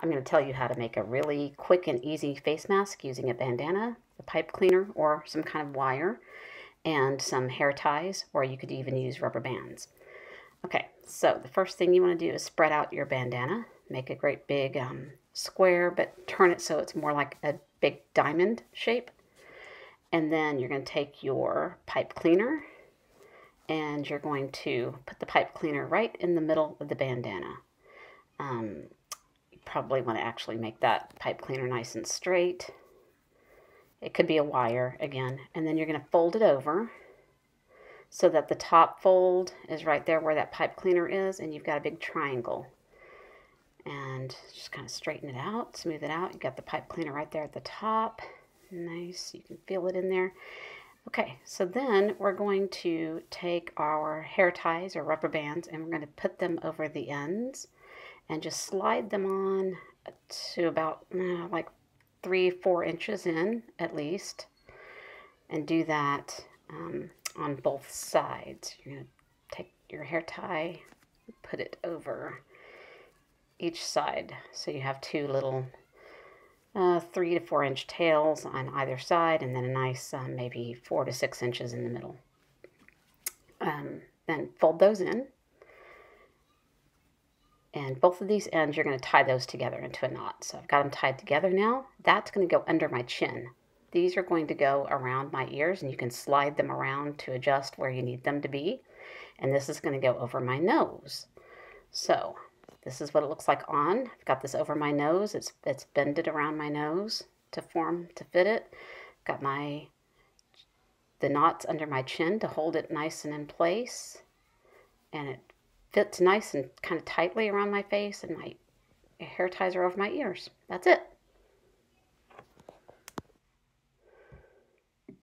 I'm going to tell you how to make a really quick and easy face mask using a bandana, a pipe cleaner, or some kind of wire, and some hair ties, or you could even use rubber bands. Okay, so the first thing you want to do is spread out your bandana. Make a great big um, square, but turn it so it's more like a big diamond shape. And then you're going to take your pipe cleaner and you're going to put the pipe cleaner right in the middle of the bandana. Um, probably want to actually make that pipe cleaner nice and straight. It could be a wire again. And then you're going to fold it over so that the top fold is right there where that pipe cleaner is and you've got a big triangle. And just kind of straighten it out, smooth it out. You've got the pipe cleaner right there at the top. Nice, you can feel it in there. Okay, so then we're going to take our hair ties or rubber bands and we're going to put them over the ends and just slide them on to about uh, like three, four inches in at least. And do that um, on both sides. You're going to take your hair tie, put it over each side. So you have two little uh, three to four inch tails on either side, and then a nice uh, maybe four to six inches in the middle. Um, then fold those in. And both of these ends, you're going to tie those together into a knot. So I've got them tied together now. That's going to go under my chin. These are going to go around my ears, and you can slide them around to adjust where you need them to be. And this is going to go over my nose. So this is what it looks like on. I've got this over my nose. It's, it's bended around my nose to form, to fit it. Got my, the knots under my chin to hold it nice and in place. And it fits nice and kind of tightly around my face and my hair ties are over my ears. That's it.